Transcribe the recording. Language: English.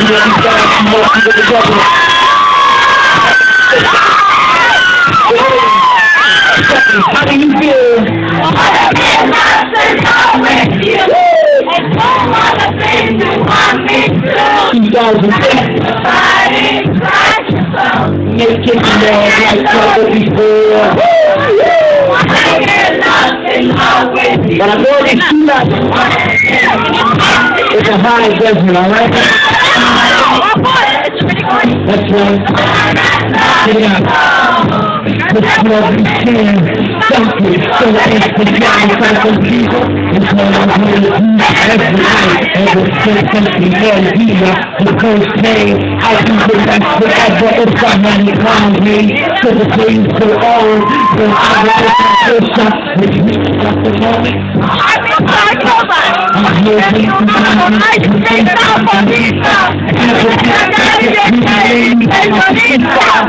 You know these guys, you know people together. How do you feel? Wanna be lost alone with you. And wanna things you want me to. 2008, Body, crash, so. make it mad like never before. Lost. But I know they see that. It's a high investment, alright? That's right. Check it out. This love we share, something so inspirational for some people. It's all I'm going to do every night, ever since something more deeper. The first pain, I do the best forever if I money on me. So the days go on, then I will my first shot, which means at the moment. I'm in Sarcoma. I'm here you to wanna go, I stay down for me, so.